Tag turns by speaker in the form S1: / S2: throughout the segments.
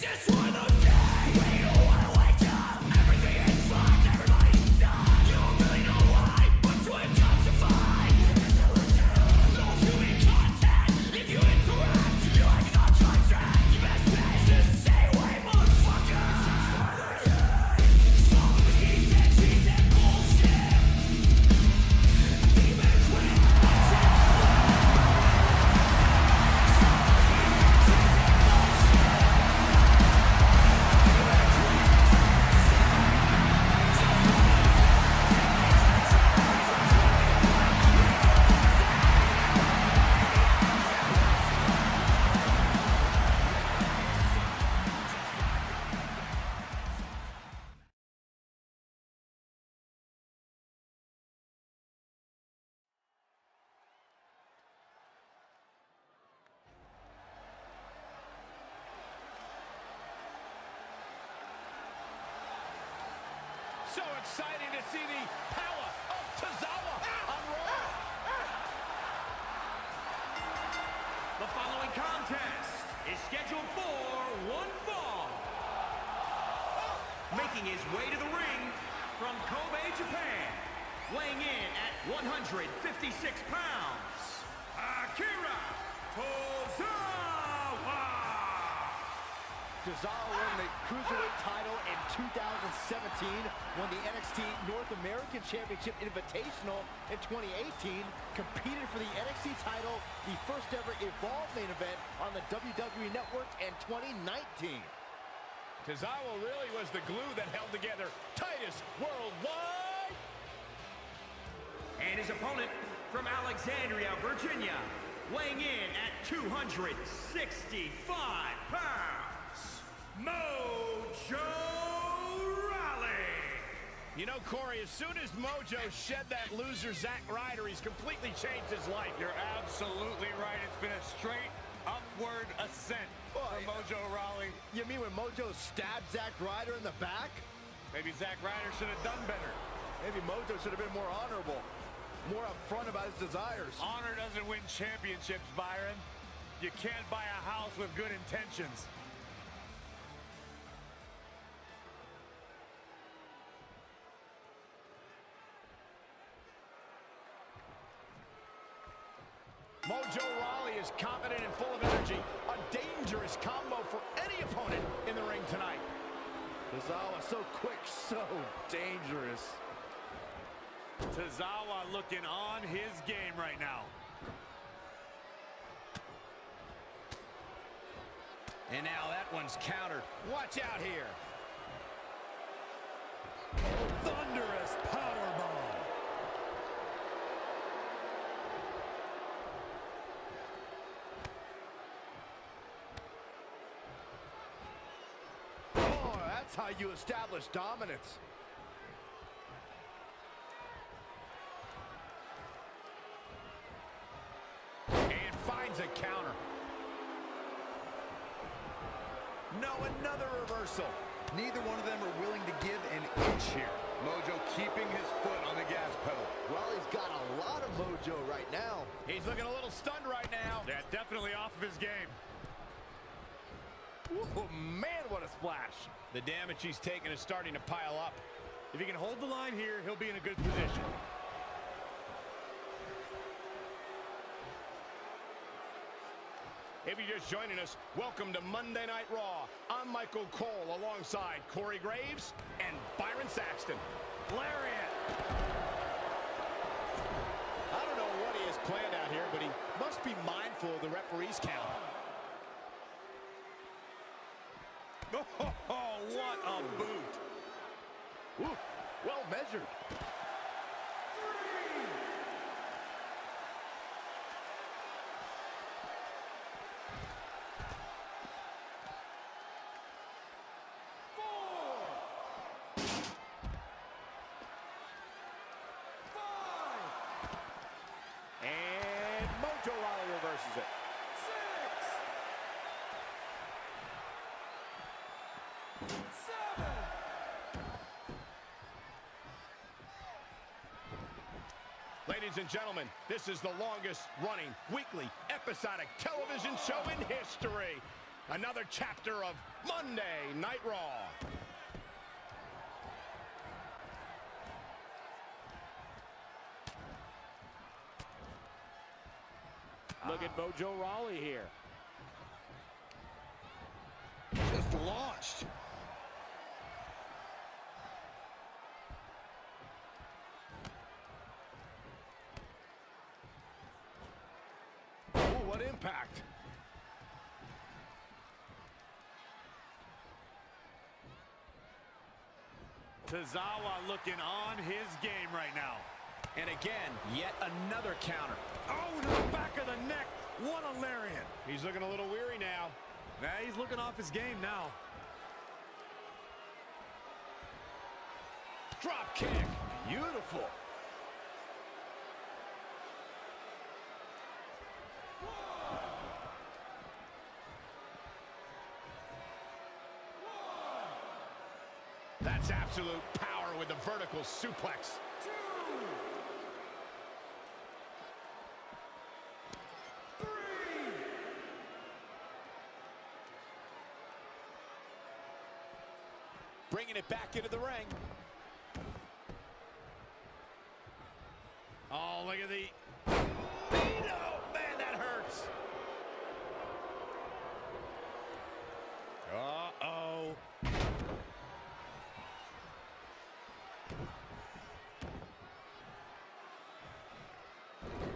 S1: just one of So exciting to see the power of Tozawa Raw.
S2: The following contest is scheduled for one fall. Making his way to the ring from Kobe, Japan. Weighing in at 156 pounds, Akira Tozawa.
S3: Tozawa won the Cruiserweight title in 2017, won the NXT North American Championship Invitational in 2018, competed for the NXT title, the first ever Evolve main event on the WWE Network in 2019.
S1: Tozawa really was the glue that held together Titus Worldwide.
S2: And his opponent from Alexandria, Virginia, weighing in at 265 pounds, Mojo Rawley.
S1: You know, Corey, as soon as Mojo shed that loser Zack Ryder, he's completely changed his life.
S4: You're absolutely right. It's been a straight upward ascent for Mojo Rawley.
S3: You mean when Mojo stabbed Zack Ryder in the back?
S4: Maybe Zack Ryder should have done better.
S3: Maybe Mojo should have been more honorable, more upfront about his desires.
S4: Honor doesn't win championships, Byron. You can't buy a house with good intentions.
S1: Confident and full of energy. A dangerous combo for any opponent in the ring tonight.
S3: Tozawa so quick, so dangerous.
S4: Tozawa looking on his game right now.
S1: And now that one's countered. Watch out here.
S4: Thunderous powerbomb.
S3: Oh, that's how you establish dominance.
S1: And finds a counter. No, another reversal.
S5: Neither one of them are willing to give an inch here.
S4: Mojo keeping his foot on the gas pedal.
S3: Rawley's got a lot of mojo right now.
S1: He's looking a little stunned right now.
S4: Yeah, definitely off of his game.
S3: Ooh, man, what a splash.
S1: The damage he's taken is starting to pile up.
S4: If he can hold the line here, he'll be in a good position.
S1: If you're just joining us, welcome to Monday Night Raw. I'm Michael Cole alongside Corey Graves and Byron Saxton.
S4: Lariat.
S1: I don't know what he has planned out here, but he must be mindful of the referee's count.
S4: Oh, what a boot.
S3: Ooh, well measured.
S1: And Mojo Rawley reverses it. Ladies and gentlemen, this is the longest running weekly episodic television show in history. Another chapter of Monday Night Raw.
S6: Look at Mojo Rawley here.
S5: Just launched.
S1: Ooh, what impact.
S4: Tozawa looking on his game right now.
S1: And again, yet another counter.
S4: Oh, to the back of the neck. What a lariat.
S1: He's looking a little weary now.
S4: Nah, he's looking off his game now.
S1: Drop kick. Beautiful. That's absolute power with the vertical suplex. Bringing it back into the ring. Oh, look at the... Oh, man, that hurts. Uh-oh.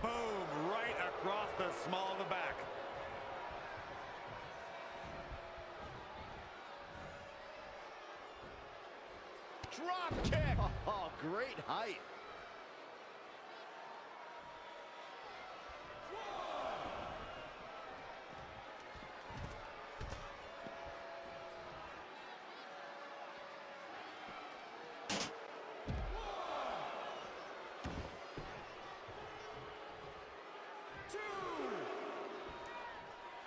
S4: Boom, right across the small of the back.
S1: Drop kick.
S3: Oh, great height.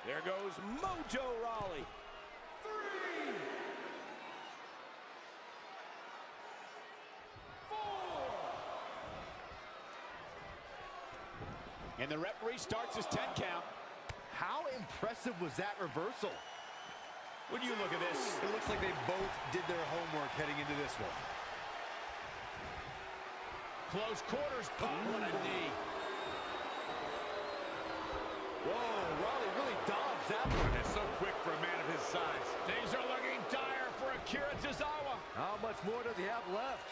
S6: There goes Mojo Rawley.
S1: And the referee starts his 10 count.
S3: How impressive was that reversal?
S1: When you look at this,
S5: It looks like they both did their homework heading into this one.
S1: close quarters. Oh, what a knee.
S3: Whoa, Rawley really dodged that one.
S4: And so quick for a man of his size.
S1: Things are looking dire for Akira Tozawa.
S3: How much more does he have left?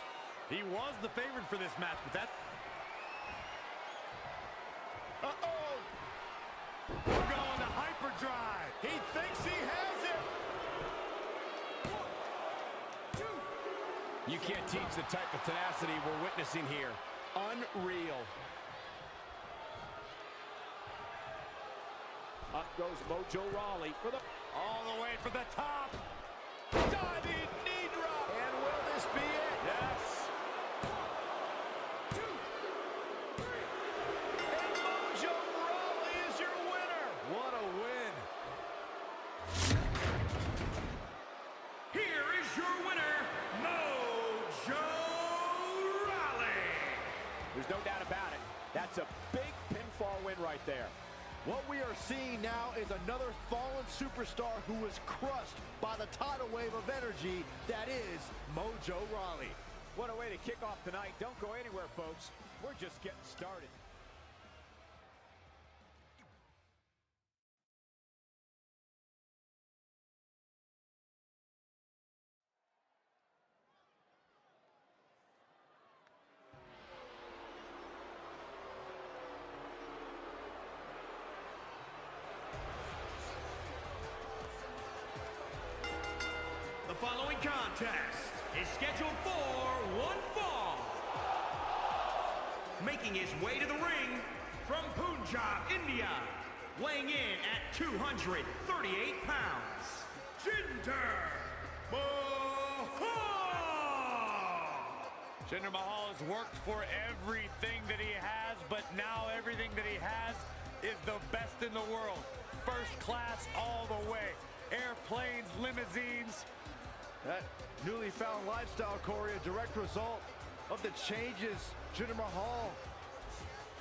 S4: He was the favorite for this match, but that
S1: Uh-oh.
S4: we're going to hyperdrive.
S1: He thinks he has it. Two. You can't teach the type of tenacity we're witnessing here. Unreal.
S6: Up goes Mojo Rawley for the...
S4: All the way for the top.
S3: Be it?
S4: Yes.
S1: And Mojo Rawley is your winner.
S3: What a win.
S2: Here is your winner, Mojo Rawley.
S6: There's no doubt about it. That's a big pinfall win right there.
S3: What we are seeing now is another fallen superstar who was crushed the tidal wave of energy that is Mojo Rawley.
S6: What a way to kick off tonight. Don't go anywhere, folks. We're just getting started.
S2: Making his way to the ring from Punjab, India, weighing in at 238 pounds, Jinder Mahal!
S4: Jinder Mahal has worked for everything that he has, but now everything that he has is the best in the world. First class all the way. Airplanes, limousines.
S3: That newly found lifestyle, Corey, a direct result of the changes Jinder Mahal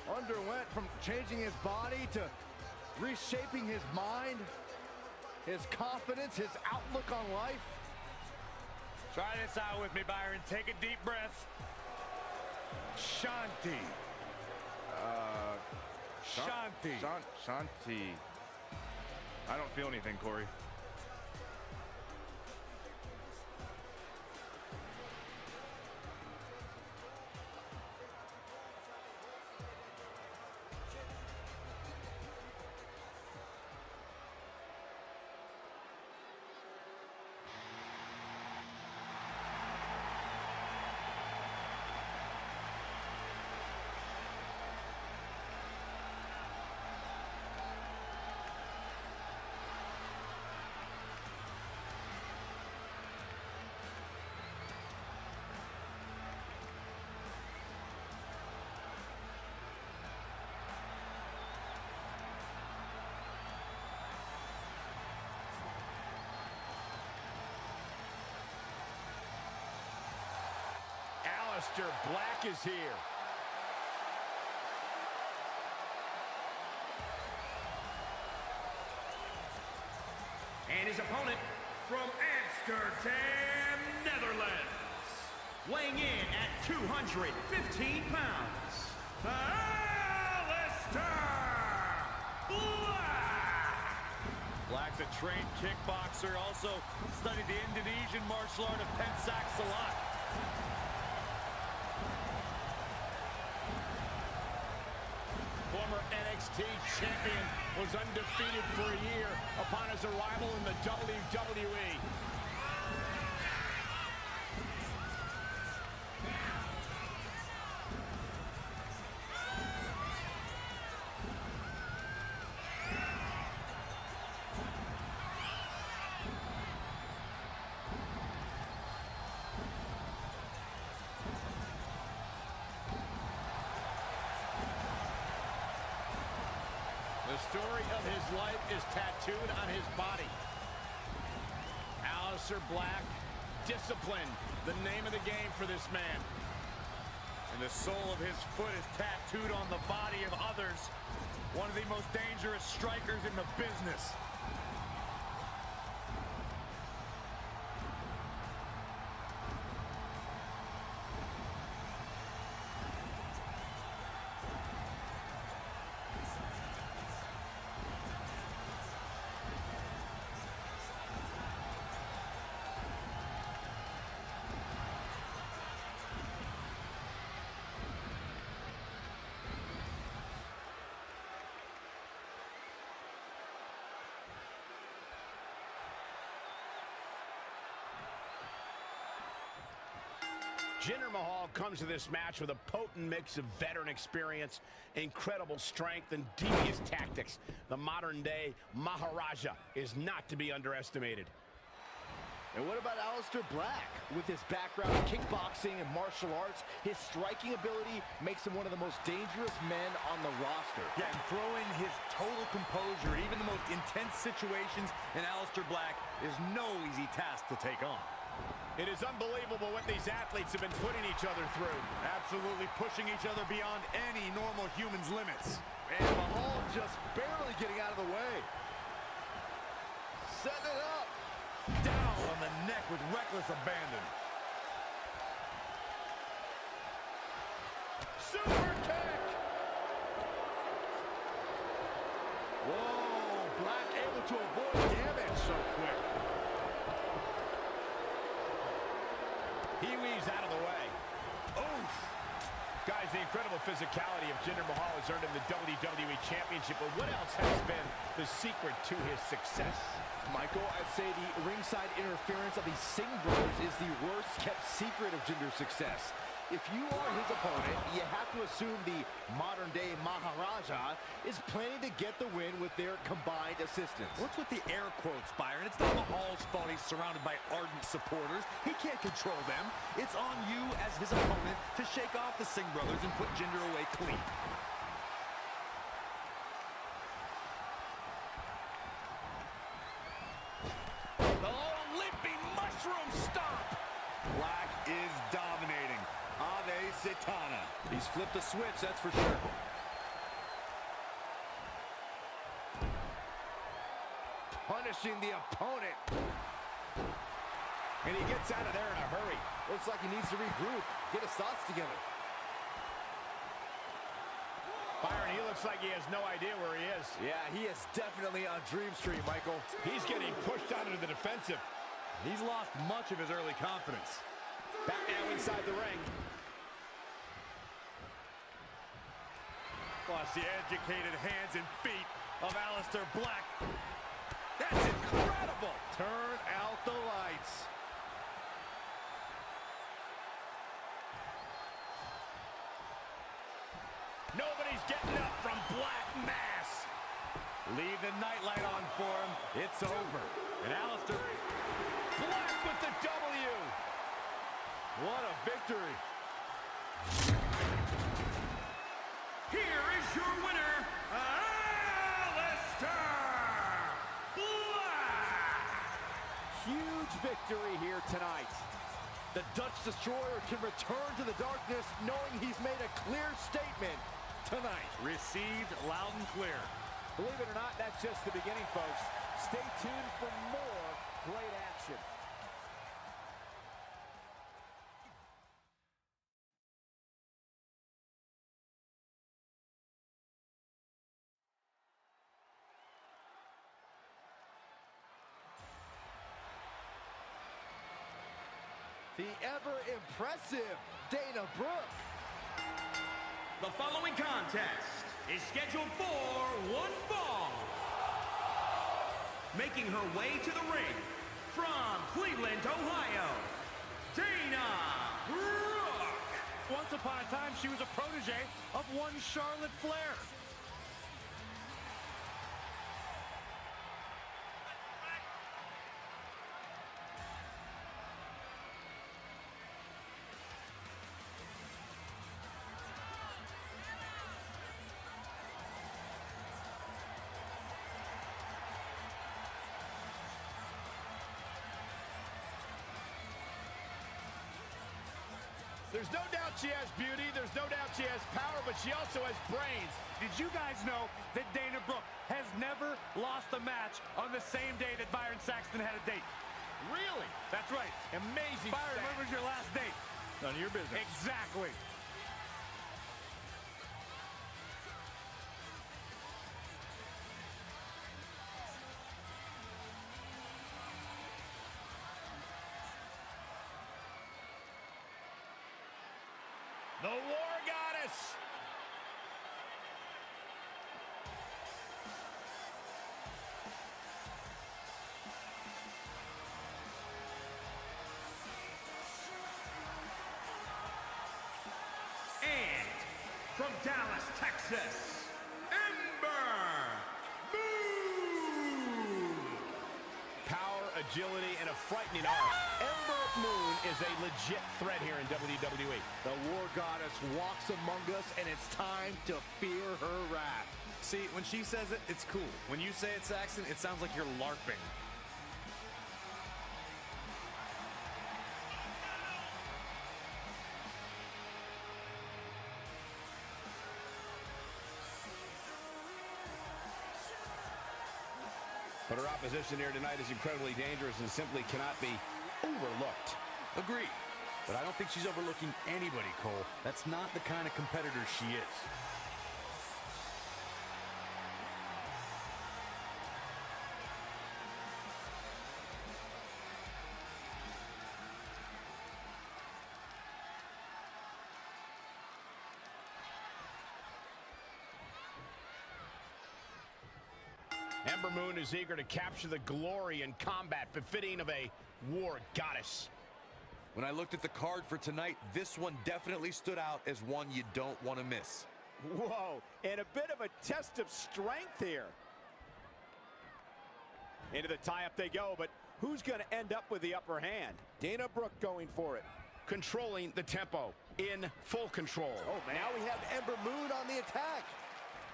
S3: underwent from changing his body to reshaping his mind. his confidence, his outlook on life.
S4: Try this out with me, Byron. Take a deep breath. Shanti.
S7: Uh,
S4: Shanti.
S7: Shan Shanti. I don't feel anything, Corey.
S1: Aleister Black is here.
S2: And his opponent from Amsterdam, Netherlands. Weighing in at 215 pounds, Aleister Black!
S4: Black's a trained kickboxer, also studied the Indonesian martial art of Pencak Silat.
S1: Former NXT champion was undefeated for a year upon his arrival in the WWE. The story of his life is tattooed on his body. Aleister Black, discipline, the name of the game for this man.
S4: And the sole of his foot is tattooed on the body of others. One of the most dangerous strikers in the business.
S1: Jinder Mahal comes to this match with a potent mix of veteran experience, incredible strength, and devious tactics. The modern-day Maharaja is not to be underestimated.
S3: And what about Aleister Black? With his background in kickboxing and martial arts, his striking ability makes him one of the most dangerous men on the roster.
S4: Yeah, and throw in his total composure, even the most intense situations, and Aleister Black is no easy task to take on.
S1: It is unbelievable what these athletes have been putting each other through.
S4: Absolutely pushing each other beyond any normal human's limits.
S3: And Mahal just barely getting out of the way. Setting it up.
S4: Down on the neck with reckless abandon.
S1: Super kick!
S3: Whoa, Black able to avoid damage so quick.
S1: He weaves out of the way. Oof! Guys, the incredible physicality of Jinder Mahal has earned him the WWE Championship, but what else has been the secret to his success?
S3: Michael, I'd say the ringside interference of the Singh brothers is the worst kept secret of Jinder's success. If you are his opponent, you have to assume the modern-day Maharaja is planning to get the win with their combined assistance.
S4: What's with the air quotes, Byron? It's not Mahal's fault he's surrounded by ardent supporters. He can't control them. It's on you as his opponent to shake off the Singh brothers and put Jinder away clean.
S1: The little limping mushroom stomp!
S4: Black is dominating.
S3: He's flipped the switch, that's for sure. punishing the opponent.
S1: And he gets out of there in a hurry.
S3: Looks like he needs to regroup, get his thoughts together.
S1: Byron, he looks like he has no idea where he is.
S3: Yeah, he is definitely on Dream Street, Michael.
S1: He's getting pushed out into the defensive.
S7: He's lost much of his early confidence.
S1: Back now inside the ring.
S4: Watch the educated hands and feet of Aleister Black. That's incredible.
S3: Turn out the lights.
S1: Nobody's getting up from Black Mass.
S4: Leave the nightlight on for him. It's over. And Aleister
S1: Black with the W.
S3: What a victory.
S2: Is your winner, Aleister Black!
S6: Huge victory here tonight.
S3: The Dutch Destroyer can return to the darkness knowing he's made a clear statement tonight.
S4: received loud and clear.
S6: Believe it or not, that's just the beginning, folks. Stay tuned for more great action.
S3: Ever-impressive Dana Brooke.
S2: The following contest is scheduled for one fall. Making her way to the ring from Cleveland, Ohio, Dana Brooke.
S4: Once upon a time, she was a protege of one Charlotte Flair.
S1: There's no doubt she has beauty. There's no doubt she has power, but she also has brains.
S4: Did you guys know that Dana Brooke has never lost a match on the same day that Byron Saxton had a date?
S1: Really?
S4: That's right.
S1: Amazing
S4: Byron,
S1: stat.
S4: when was your last date?
S7: None of your business.
S4: Exactly.
S1: The War Goddess.
S2: And from Dallas, Texas, Ember Moon.
S1: Power, agility, and a frightening arm. Ember Moon is a legit threat here in WWE.
S3: The War Goddess walks among us, and it's time to fear her wrath.
S7: See, when she says it, it's cool. When you say it, Saxton, it sounds like you're LARPing.
S1: Her here tonight is incredibly dangerous and simply cannot be overlooked.
S7: Agreed. But I don't think she's overlooking anybody, Cole. That's not the kind of competitor she is.
S1: Ember Moon is eager to capture the glory and combat befitting of a war goddess.
S8: When I looked at the card for tonight, this one definitely stood out as one you don't want to miss.
S6: Whoa, and a bit of a test of strength here. Into the tie-up they go, but who's going to end up with the upper hand? Dana Brooke going for it.
S1: Controlling the tempo in full control.
S3: Oh, now we have Ember Moon on the attack.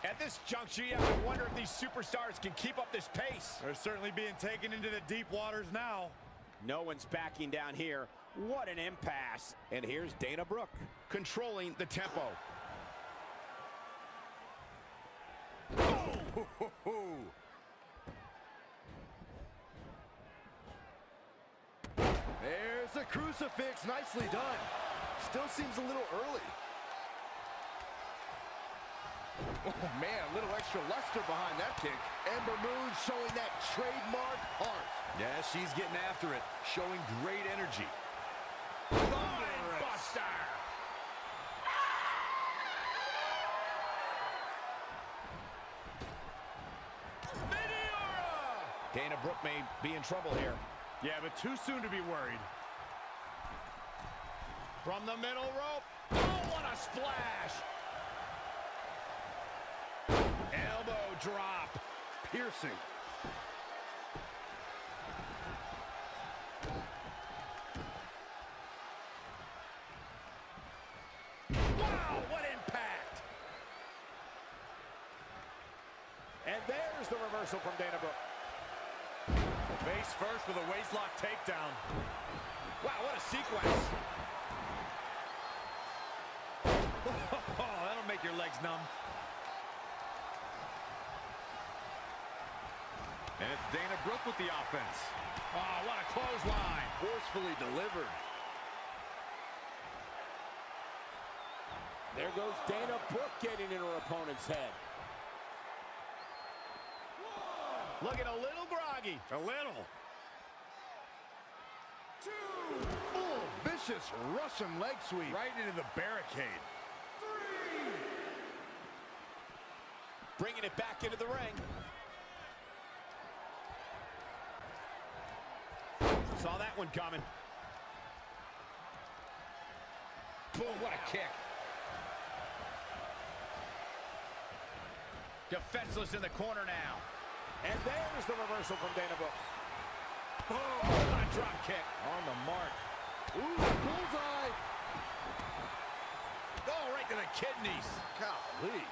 S1: At this juncture, you have to wonder if these superstars can keep up this pace.
S4: They're certainly being taken into the deep waters now.
S6: No one's backing down here. What an impasse. And here's Dana Brooke.
S1: Controlling the tempo.
S3: Oh! There's the crucifix. Nicely done. Still seems a little early. Oh, man, a little extra luster behind that kick. Ember Moon showing that trademark heart.
S7: Yeah, she's getting after it, showing great energy.
S1: Buster. Dana Brooke may be in trouble here.
S4: Yeah, but too soon to be worried.
S1: From the middle rope. Oh, what a splash. Drop.
S3: Piercing.
S1: Wow, what impact.
S6: And there's the reversal from Dana Brooke.
S4: Face first with a waistlock takedown.
S1: Wow, what a sequence.
S4: Oh, that'll make your legs numb. And it's Dana Brooke with the offense.
S1: Oh, what a clothesline.
S3: Forcefully delivered.
S6: There goes Dana Brooke getting in her opponent's head.
S1: Looking a little groggy.
S4: A little. Two.
S3: Oh, vicious Russian leg sweep.
S4: Right into the barricade. Three.
S6: Bringing it back into the ring.
S1: Saw that one coming. Boom, what a kick. Defenseless in the corner now.
S6: And there's the reversal from Dana Brooke.
S1: Oh, what a drop kick.
S6: On the mark.
S3: Ooh, bullseye.
S1: Oh, right to the kidneys.
S3: Golly.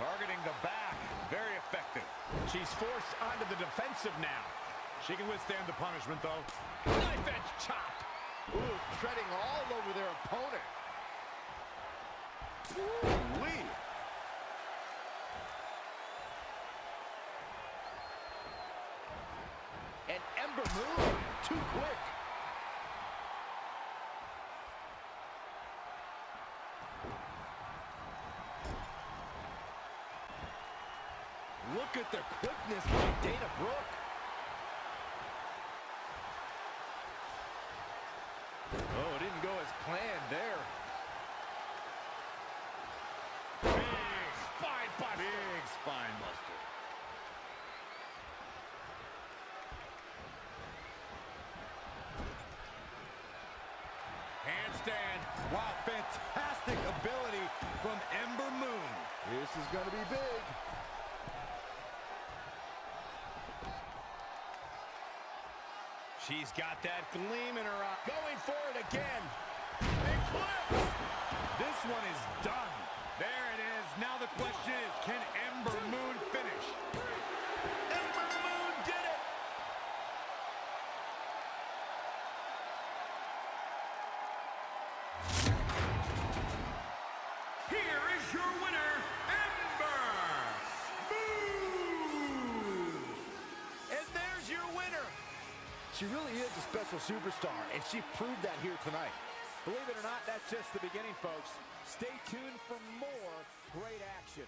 S4: Targeting the back. Very effective.
S1: She's forced onto the defensive now.
S4: She can withstand the punishment, though.
S1: Knife edge chop.
S3: Ooh, treading all over their opponent. Ooh-wee. And Ember Moon, too quick. Look at the quickness by Dana Brooke. Oh, it didn't go as planned there.
S1: Big spine buster.
S4: Big spine buster. Handstand. Wow, fantastic ability from Ember Moon.
S3: This is going to be big.
S1: She's got that gleam in her eye. Going for it again. Eclipse.
S4: This one is done. There it is. Now the question is, can Ember Moon finish?
S3: She really is a special superstar, and she proved that here tonight.
S6: Believe it or not, that's just the beginning, folks. Stay tuned for more great action.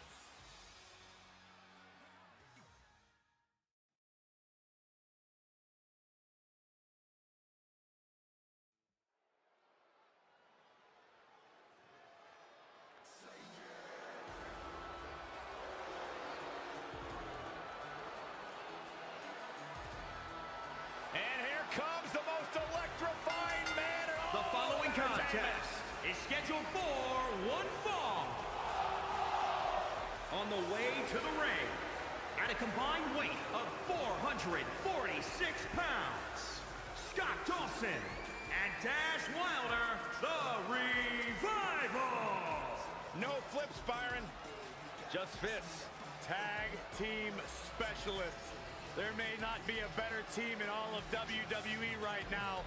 S4: team in all of WWE right now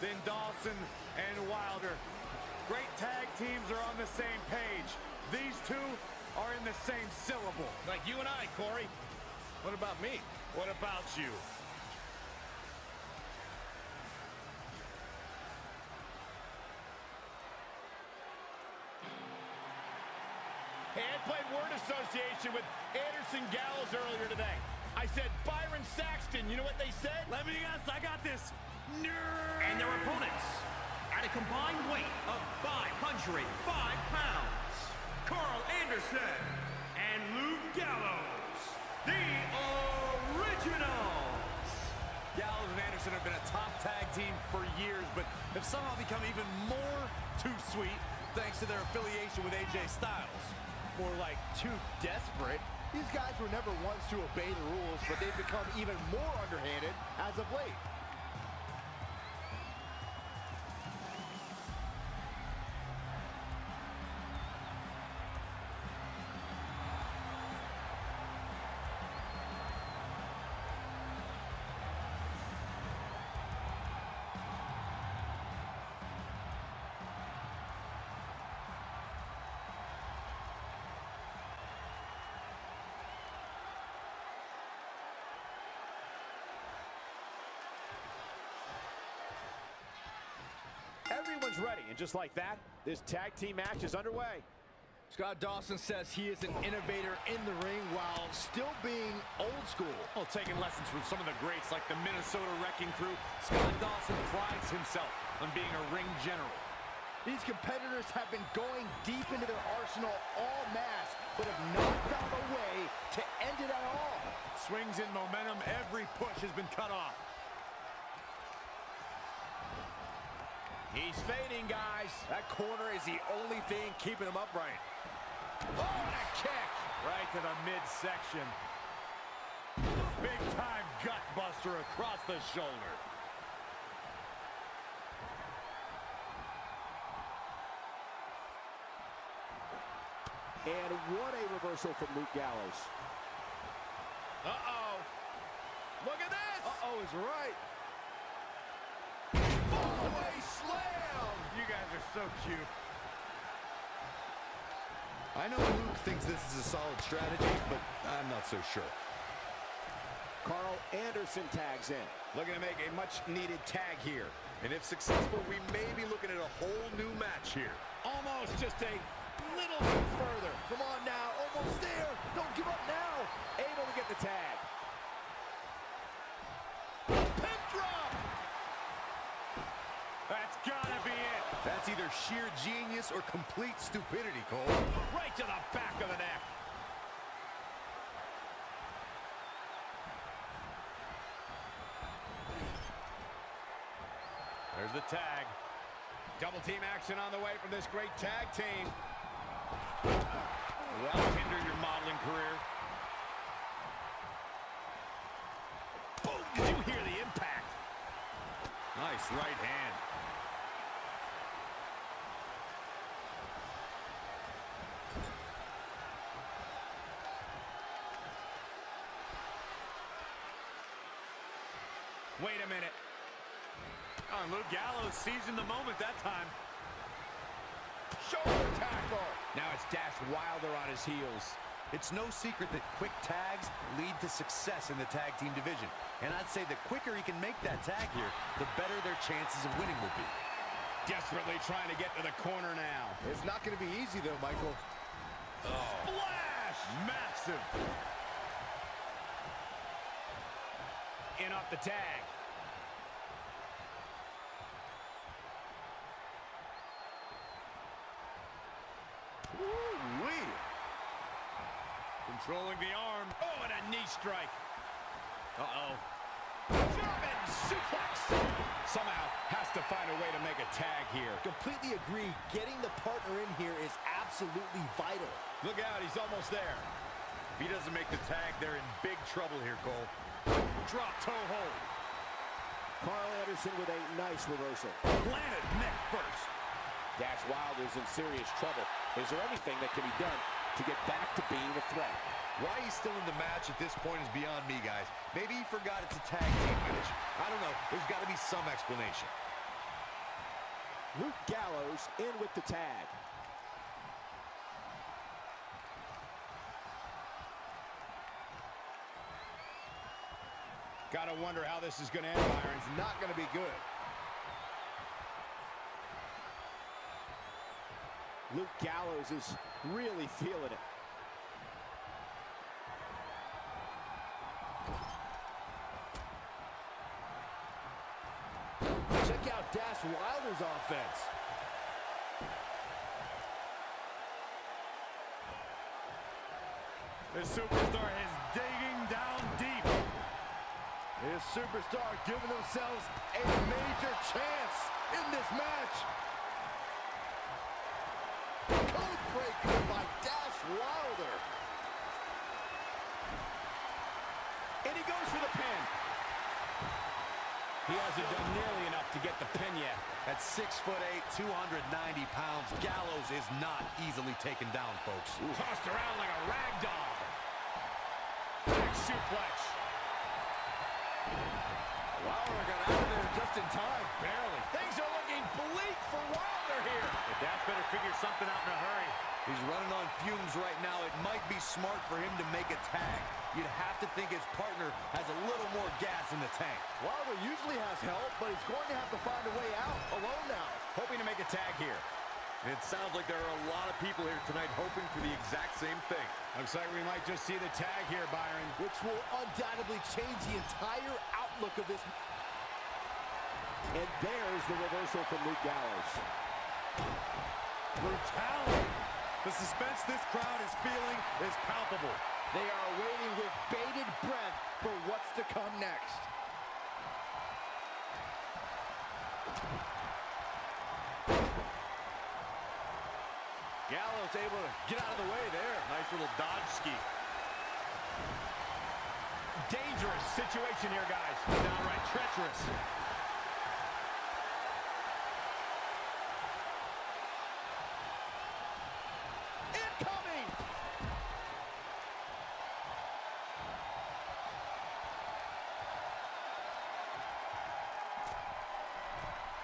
S4: than Dawson and Wilder. Great tag teams are on the same page. These two are in the same syllable.
S1: Like you and I, Corey.
S4: What about me? What about you?
S1: And played word association with Anderson Gallows earlier today. I said Byron Saxton. You know what they said?
S2: Let me guess, I got this. Nerd. And their opponents, at a combined weight of 505 pounds, Carl Anderson and Luke Gallows, the originals.
S4: Gallows and Anderson have been a top tag team for years, but have somehow become even more too sweet thanks to their affiliation with AJ Styles.
S3: More like too desperate. These guys were never ones to obey the rules, but they've become even more underhanded as of late.
S9: Everyone's ready, and just like that, this tag team match is underway.
S3: Scott Dawson says he is an innovator in the ring while still being old school.
S4: Well, taking lessons from some of the greats like the Minnesota Wrecking Crew, Scott Dawson prides himself on being a ring general.
S3: These competitors have been going deep into their arsenal all match, but have not found a way to end it at all.
S4: Swings in momentum, every push has been cut off.
S1: He's fading, guys.
S9: That corner is the only thing keeping him upright.
S1: Oh, and a kick.
S4: Right to the midsection. Big time gut buster across the shoulder.
S9: And what a reversal from Luke Gallows.
S1: Uh-oh. Look at this.
S3: Uh-oh is right.
S4: So cute.
S10: I know Luke thinks this is a solid strategy, but I'm not so sure.
S9: Carl Anderson tags in.
S1: Looking to make a much-needed tag here.
S10: And if successful, we may be looking at a whole new match here.
S1: Almost just a
S3: Little bit further. Come on now. Almost there. Don't give up now.
S9: Able to get the tag.
S10: Either sheer genius or complete stupidity, Cole.
S1: Right to the back of the neck.
S4: There's the tag.
S1: Double team action on the way from this great tag team.
S4: Well, hinder your modeling career.
S1: Boom! Did you hear the impact?
S4: Nice right hand.
S1: Wait a minute.
S4: Oh, Luke Gallows seizing the moment that time.
S1: Shoulder tackle. Now it's Dash Wilder on his heels.
S10: It's no secret that quick tags lead to success in the tag team division. And I'd say the quicker he can make that tag here, the better their chances of winning will be.
S1: Desperately trying to get to the corner now.
S3: It's not going to be easy, though, Michael.
S1: Splash!
S4: Massive.
S1: In off the tag.
S4: Controlling the arm.
S1: Oh, and a knee strike.
S4: Uh-oh.
S1: German suplex. Somehow has to find a way to make a tag here.
S3: Completely agree. Getting the partner in here is absolutely vital.
S1: Look out, he's almost there.
S10: If he doesn't make the tag, they're in big trouble here, Cole.
S4: Drop toe hold.
S9: Carl Anderson with a nice reversal.
S4: Planted neck first.
S9: Dash Wilder's in serious trouble. Is there anything that can be done to get back to being a threat?
S10: Why he's still in the match at this point is beyond me, guys. Maybe he forgot it's a tag team match. I don't know. There's got to be some explanation.
S9: Luke Gallows in with the tag.
S1: Gotta wonder how this is gonna end, Byron.
S3: It's not going to be good.
S9: Luke Gallows is really feeling it.
S3: Dash Wilder's offense.
S4: The superstar is digging down deep.
S3: This superstar giving themselves a major chance in this match. Code breaker by Dash Wilder.
S1: And he goes for the pin. He hasn't done nearly enough to get the pin yet.
S8: At 6'8", 290 pounds, Gallows is not easily taken down, folks.
S1: Tossed around like a rag doll. Back suplex.
S3: Wilder got out of there just in time.
S1: Barely. Things are looking bleak for Wilder here.
S4: The Dash better figure something out in a hurry.
S8: He's running on fumes right now. It might be smart for him to make a tag. You'd have to think his partner has a little more gas in the tank.
S3: Wilder usually has help, but he's going to have to find a way out alone now.
S1: Hoping to make a tag here.
S7: And it sounds like there are a lot of people here tonight hoping for the exact same thing.
S1: Looks like we might just see the tag here, Byron.
S3: which will undoubtedly change the entire outlook of this. And there's the reversal from Luke Gallows.
S4: Brutality. The suspense this crowd is feeling is palpable.
S3: They are waiting with bated breath for what's to come next.
S4: Gallows able to get out of the way there. Nice little dodge ski.
S1: Dangerous situation here, guys. Downright treacherous.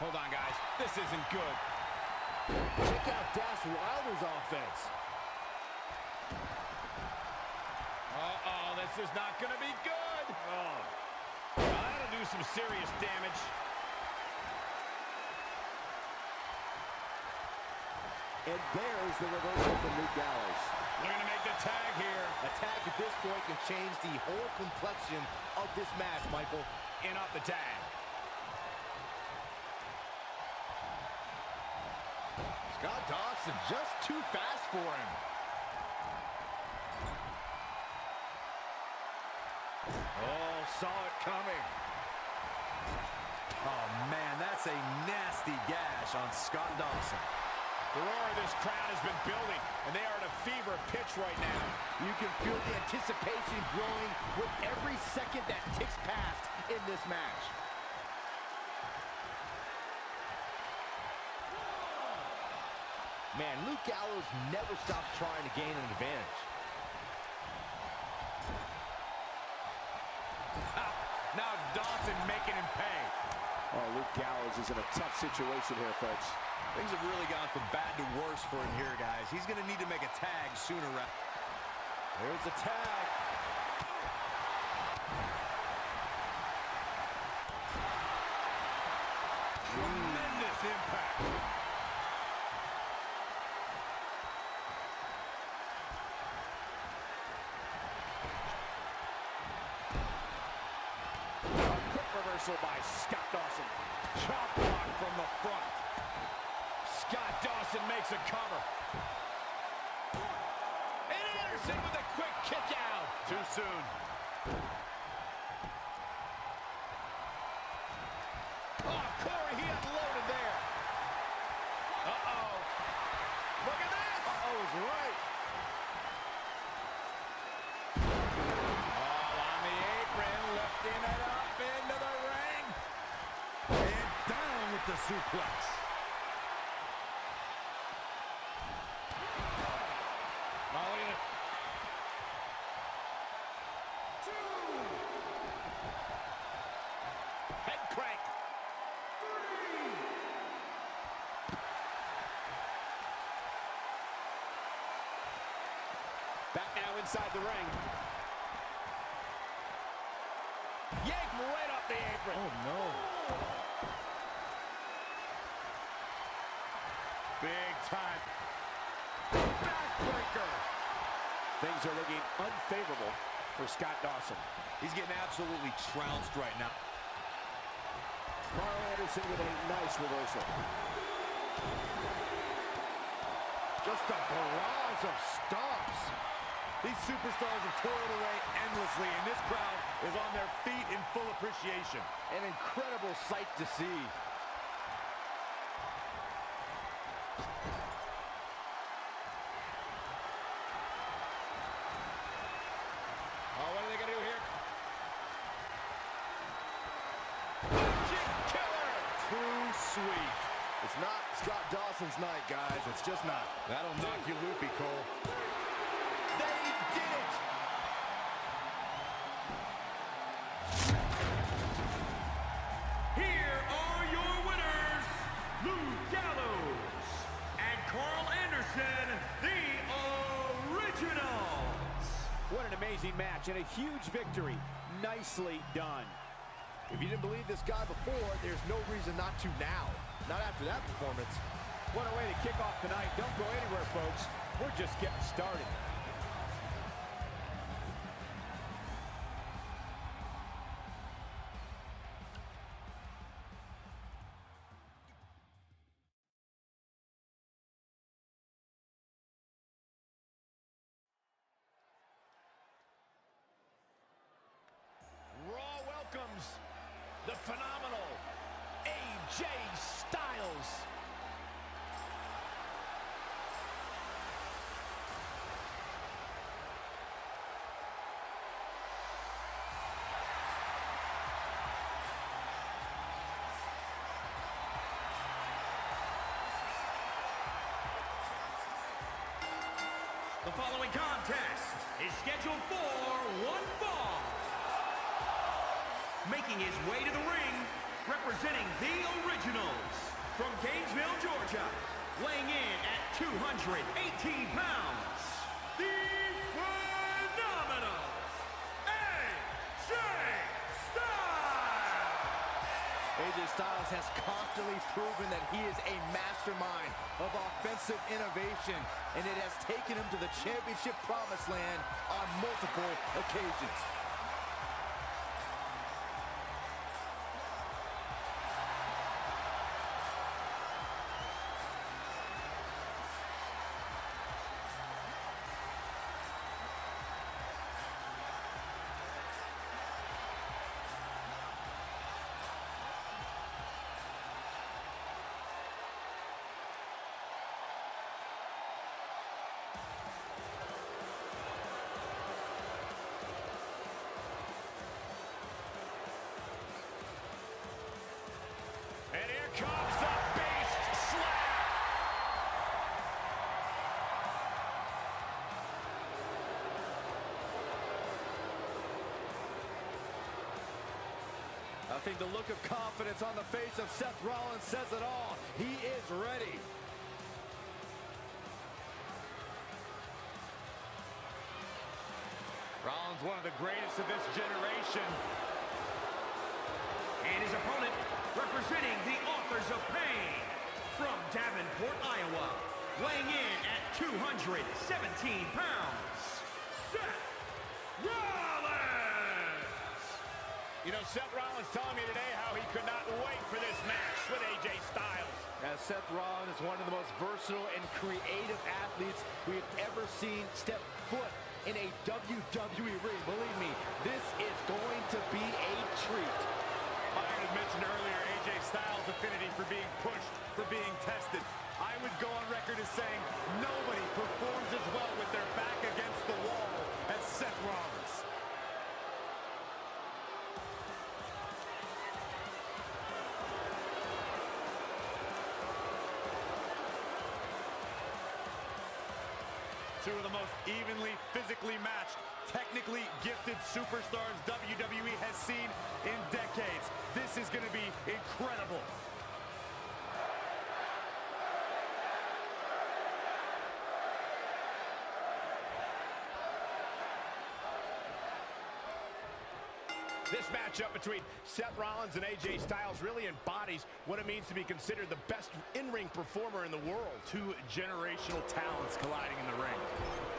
S1: Hold on, guys. This isn't good.
S3: Check out Dash Wilder's offense.
S1: Uh-oh, this is not going to be good. Oh. That'll do some serious damage.
S3: And there's the reversal from Luke Gallows.
S1: Looking to make the tag here.
S3: A tag at this point can change the whole complexion of this match, Michael.
S1: In up the tag.
S3: Dawson just too fast for him.
S4: Oh, saw it coming.
S8: Oh, man, that's a nasty gash on Scott Dawson.
S1: The roar of this crowd has been building, and they are at a fever pitch right now.
S3: You can feel the anticipation growing with every second that ticks past in this match. Man, Luke Gallows never stops trying to gain an advantage.
S1: Now it's Dawson making him pay.
S6: Oh, Luke Gallows is in a tough situation here, folks.
S8: Things have really gone from bad to worse for him here, guys. He's going to need to make a tag sooner rather.
S3: There's the tag.
S1: Tremendous impact.
S6: Quick reversal by Scott Dawson.
S1: Chop block from the front. Scott Dawson makes a cover. And Anderson with a quick kick out.
S4: Too soon.
S1: Oh, Corey, he unloaded there. Uh-oh. Look at this.
S3: Uh-oh is right.
S1: The
S4: suplex.
S1: Back now inside the ring. Yank right off the apron.
S3: Oh, no.
S4: Big time.
S1: Backbreaker.
S6: Things are looking unfavorable for Scott Dawson.
S8: He's getting absolutely trounced right now.
S11: Karl Anderson with a nice reversal.
S3: Just a barrage of stomps.
S4: These superstars have toiled away endlessly, and this crowd is on their feet in full appreciation.
S3: An incredible sight to see.
S1: Oh, what are they going to do here? Punching killer!
S4: Too sweet.
S3: It's not Scott Dawson's night, guys. It's just not.
S4: That'll knock you loopy, Cole.
S3: They did it!
S2: Here are your winners, Luke Gallows and Karl Anderson, the Originals.
S11: What an amazing match and a huge victory. Nicely done.
S3: If you didn't believe this guy before, there's no reason not to now. Not after that performance.
S11: What a way to kick off tonight. Don't go anywhere, folks. We're just getting started.
S2: Following contest is scheduled for one fall. Making his way to the ring, representing the Originals from Gainesville, Georgia, weighing in at 218 pounds, Styles
S3: has constantly proven that he is a mastermind of offensive innovation, and it has taken him to the championship promised land on multiple occasions.
S1: Comes the Beastslayer.
S3: I think the look of confidence on the face of Seth Rollins says it all. He is ready.
S4: Rollins, one of the greatest of this generation.
S2: And his opponent, representing the Authors of Pain, from Davenport, Iowa, weighing in at 217 pounds, Seth Rollins!
S1: You know, Seth Rollins telling me today how he could not wait for this match with AJ Styles.
S3: As Seth Rollins is one of the most versatile and creative athletes we have ever seen step foot in a WWE ring. Believe me, this is going to be a treat.
S4: Byron had mentioned earlier AJ Styles' affinity for being pushed, for being tested. I would go on record as saying nobody performs as well with their back against the wall as Seth Rollins. Two of the most evenly physically matched, technically gifted superstars WWE has seen in decades. This is going to be incredible.
S1: This matchup between Seth Rollins and AJ Styles really embodies what it means to be considered the best in-ring performer in the world.
S4: Two generational talents colliding in the ring.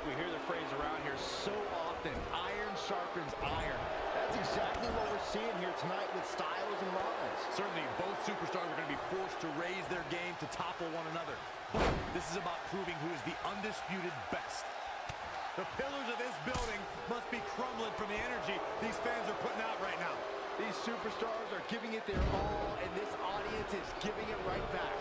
S3: We hear the phrase around here so often, iron sharpens iron. That's exactly what we're seeing here tonight with Styles and Rollins.
S12: Certainly, both superstars are going to be forced to raise their game to topple one another. But this is about proving who is the undisputed best.
S4: The pillars of this building must be crumbling from the energy these fans are putting out right now.
S3: These superstars are giving it their all, and this audience is giving it right back.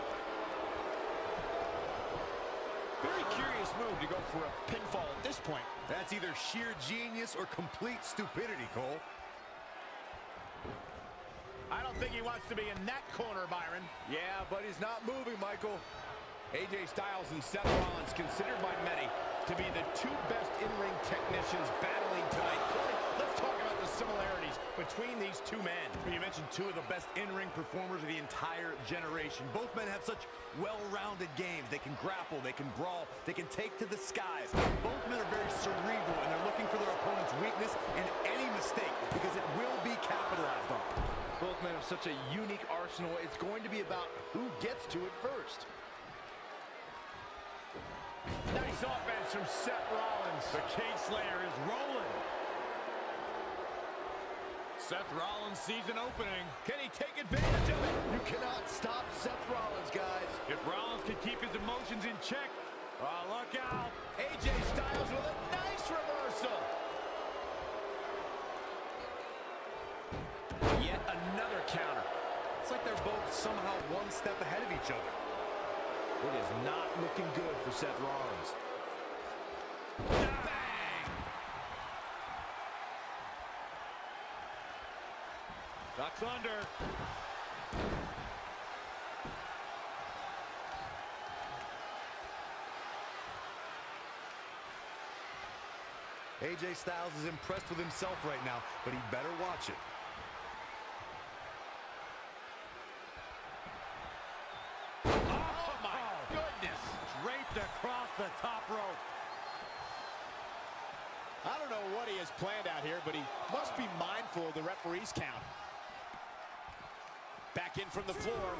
S1: Very curious move to go for a pinfall at this point.
S12: That's either sheer genius or complete stupidity, Cole.
S1: I don't think he wants to be in that corner, Byron.
S13: Yeah, but he's not moving, Michael. AJ Styles and Seth Rollins considered by many to be the two best in-ring technicians battling tonight. Corey, let's talk about the similarities between these two men.
S4: You mentioned two of the best in-ring performers of the entire generation. Both men have such well-rounded games. They can grapple, they can brawl, they can take to the skies. Both men are very cerebral, and they're looking for their opponent's weakness and any mistake because it will be capitalized on.
S3: Both men have such a unique arsenal. It's going to be about who gets to it first.
S1: Nice offense from Seth Rollins.
S4: The Kingslayer is rolling. Seth Rollins sees an opening.
S1: Can he take advantage of it?
S3: You cannot stop Seth Rollins, guys.
S4: If Rollins can keep his emotions in check, oh, look out.
S1: AJ Styles with a nice reversal. Yet another counter.
S12: It's like they're both somehow one step ahead of each other.
S1: It is not looking good for Seth Rollins.
S4: Bang! Ducks under.
S12: AJ Styles is impressed with himself right now, but he better watch it.
S1: Oh, my goodness.
S4: Draped across the top rope.
S1: I don't know what he has planned out here, but he must be mindful of the referee's count. Back in from the floor.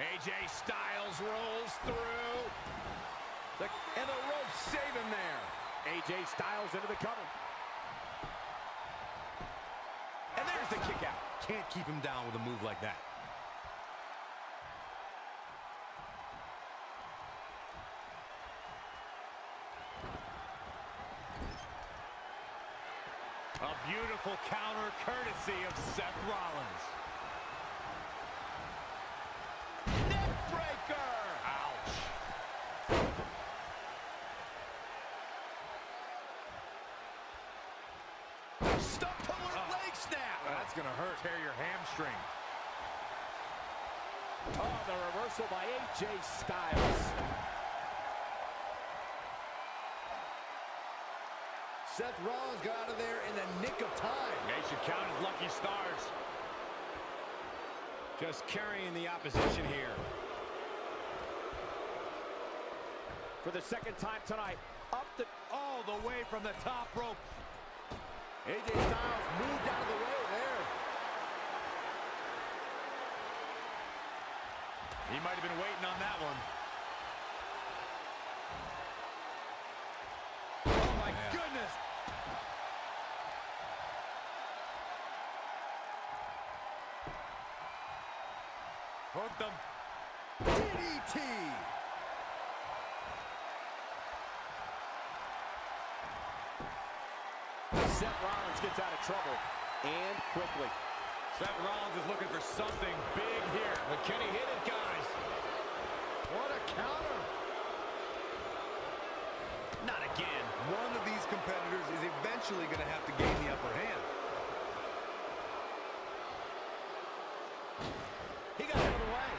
S1: AJ Styles rolls through. The- and the rope save him there. AJ Styles into the cover. And there's the kick out.
S12: Can't keep him down with a move like that.
S4: A beautiful counter courtesy of Seth Rollins.
S1: Neckbreaker.
S4: Ouch.
S1: Stump puller uh, leg snap.
S4: That's going to hurt. Tear your hamstring.
S14: Oh, the reversal by AJ Styles.
S3: Seth Rollins got out of there in the nick of time.
S4: They should count his lucky stars.
S1: Just carrying the opposition here.
S14: For the second time tonight, up the...
S4: All the way from the top rope.
S3: AJ Styles moved out of the way there.
S4: He might have been waiting on that one. Oh, my goodness. Hooked him.
S3: DDT.
S14: Seth Rollins gets out of trouble, and quickly.
S4: Seth Rollins is looking for something big here.
S1: But can he hit it, guys?
S3: What a counter.
S1: Not again.
S12: One of these competitors is eventually going to have to gain the upper hand.
S1: He got out of the way.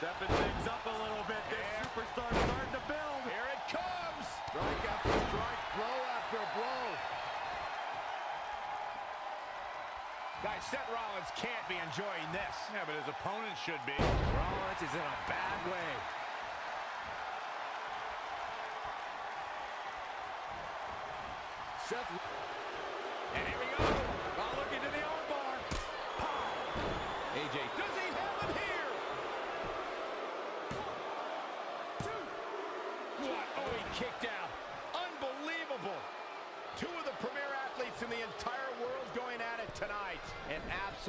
S4: Stepping things up a little bit. This superstar starting to build.
S1: Here it comes.
S3: Strike after strike, blow after blow.
S1: Guys, Seth Rollins can't be enjoying this.
S4: Yeah, but his opponent should be. Rollins is in a bad way.
S3: Seth
S1: And here we go.
S4: Oh, look into the armbar.
S1: AJ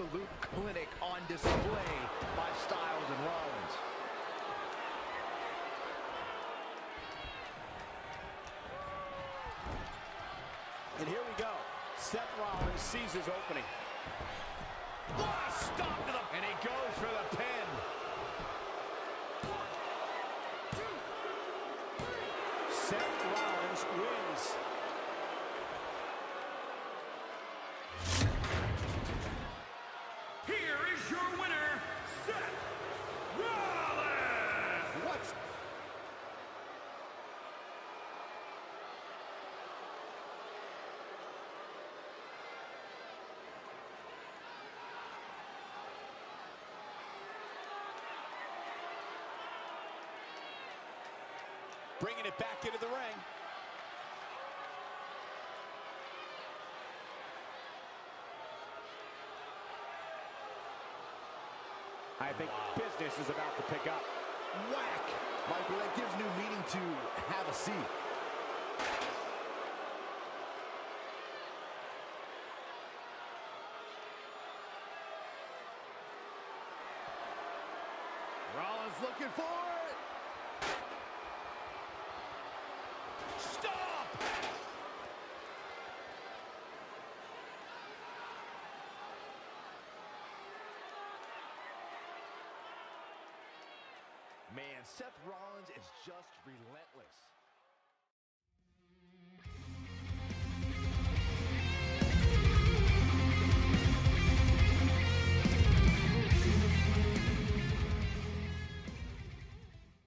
S3: absolute clinic on display by Styles and Rollins.
S2: And here we go. Seth Rollins sees his opening.
S1: What a stop to the... And he goes for the pin.
S2: Seth Rollins wins.
S1: Bringing it back into the ring.
S2: I think business is about to pick up.
S3: whack? Michael, that gives new meaning to have a seat. Rollins looking for Man, Seth Rollins is just relentless.